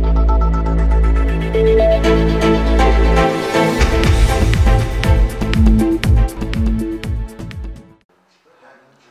Thank you.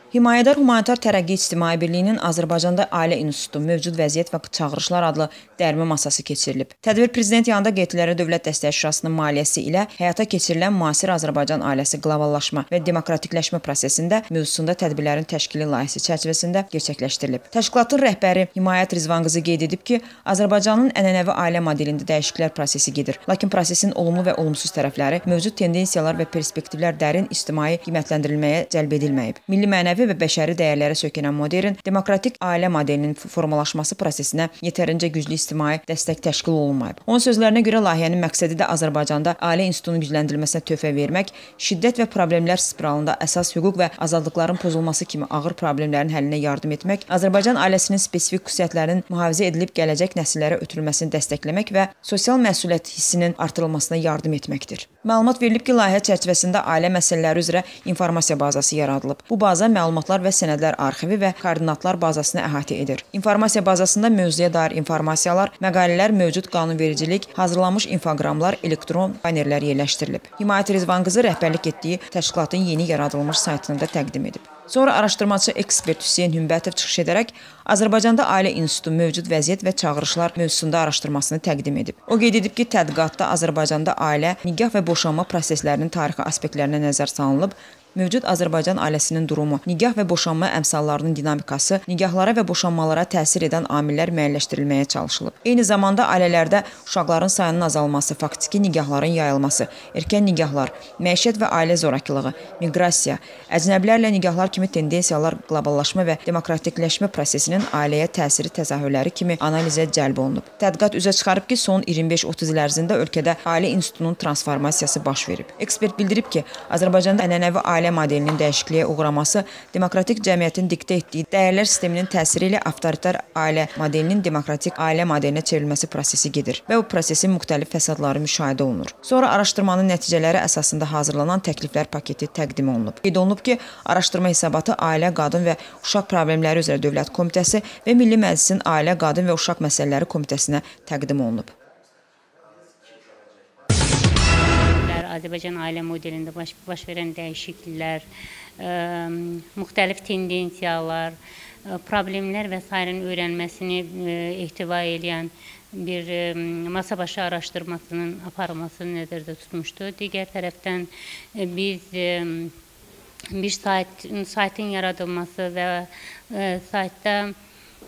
Himayədar Humanitar Tərəqqi İctimai Birliyinin Azərbaycanda Ailə İnstitutu mövcud vəziyyət və çağırışlar adlı dərmə masası keçirilib. Tədbir prezident yanında qeydilərə Dövlət Dəstəyi Şurasının maliyyəsi ilə həyata keçirilən müasir Azərbaycan ailəsi qloballaşma və demokratikləşmə prosesində mövzusunda tədbirlərin təşkili layihəsi çərçivəsində gerçəkləşdirilib. Təşkilatın rəhbəri Himayət Rizvan qızı qeyd edib ki, Azərbaycanın ənənəvi ailə modelində dəyişikliklər prosesi gedir. Lakin prosesin olumlu və olumsuz tərəfləri, mövcud tendensiyalar və perspektivlər dərin ictimai qiymətləndirilməyə cəlb edilməyib. Milli mənəvi mənəvi və bəşəri dəyərlərə söykənən modern, demokratik ailə modelinin formalaşması prosesinə yetərincə güclü ictimai dəstək təşkil olunmayıb. Onun sözlərinə görə layihənin məqsədi də Azərbaycanda ailə institutunun gücləndirilməsinə töhfə vermək, şiddət və problemlər spiralında əsas hüquq və azadlıqların pozulması kimi ağır problemlərin həllinə yardım etmək, Azərbaycan ailəsinin spesifik xüsusiyyətlərinin mühafizə edilib gələcək nəsillərə ötürülməsini dəstəkləmək və sosial məsuliyyət hissinin artırılmasına yardım etməkdir. Məlumat verilib ki, layihə çərçivəsində ailə məsələləri üzrə informasiya bazası yaradılıb. Bu baza məlumat məlumatlar və sənədlər arxivi və koordinatlar bazasını əhatə edir. İnformasiya bazasında mövzuya dair informasiyalar, məqalələr, mövcud qanunvericilik, hazırlanmış infoqramlar, elektron banerlər yerləşdirilib. Himayət Rizvan qızı rəhbərlik etdiyi təşkilatın yeni yaradılmış saytını da təqdim edib. Sonra araşdırmaçı ekspert Hüseyn Hümbətov çıxış edərək Azərbaycanda Ailə İnstitutu mövcud vəziyyət və çağırışlar mövzusunda araşdırmasını təqdim edib. O qeyd edib ki, tədqiqatda Azərbaycanda ailə, nikah və boşanma proseslərinin tarixi aspektlərinə nəzər salınıb, Mövcud Azərbaycan ailəsinin durumu, nikah və boşanma əmsallarının dinamikası, nikahlara və boşanmalara təsir edən amillər müəyyənləşdirilməyə çalışılıb. Eyni zamanda ailələrdə uşaqların sayının azalması, faktiki nikahların yayılması, erkən nikahlar, məişət və ailə zorakılığı, miqrasiya, əcnəbilərlə nikahlar kimi tendensiyalar qloballaşma və demokratikləşmə prosesinin ailəyə təsiri təzahürləri kimi analizə cəlb olunub. Tədqiqat üzə çıxarıb ki, son 25-30 il ərzində ölkədə ailə institutunun transformasiyası baş verib. Ekspert bildirib ki, Azərbaycanda ənənəvi ailə ailə modelinin dəyişikliyə uğraması demokratik cəmiyyətin diktə etdiyi dəyərlər sisteminin təsiri ilə avtoritar ailə modelinin demokratik ailə modelinə çevrilməsi prosesi gedir və bu prosesin müxtəlif fəsadları müşahidə olunur. Sonra araşdırmanın nəticələri əsasında hazırlanan təkliflər paketi təqdim olunub. Qeyd olunub ki, araşdırma hesabatı Ailə, Qadın və Uşaq Problemləri üzrə Dövlət Komitəsi və Milli Məclisin Ailə, Qadın və Uşaq Məsələləri Komitəsinə təqdim olunub. Azərbaycan ailə modelində baş, baş verən dəyişikliklər, ə, müxtəlif tendensiyalar, ə, problemlər və sairənin öyrənməsini ə, ehtiva edən bir ə, masa başı araşdırmasının aparılmasını nəzərdə tutmuşdu. Digər tərəfdən ə, biz ə, bir sayt, saytın yaradılması və saytda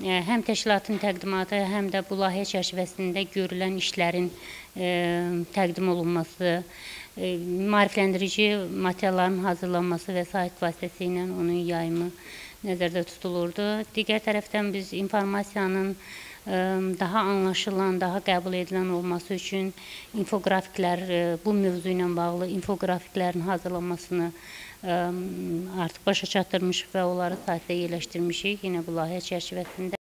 həm təşkilatın təqdimatı, həm də bu layihə çərçivəsində görülən işlərin təqdim olunması, maarifləndirici materialların hazırlanması və sayt vasitəsilə onun yayımı nəzərdə tutulurdu. Digər tərəfdən biz informasiyanın daha anlaşılan, daha qəbul edilən olması üçün infoqrafiklər, bu mövzu ilə bağlı infoqrafiklərin hazırlanmasını artıq başa çatdırmışıq və onları saytda yerləşdirmişik yenə bu layihə çərçivəsində.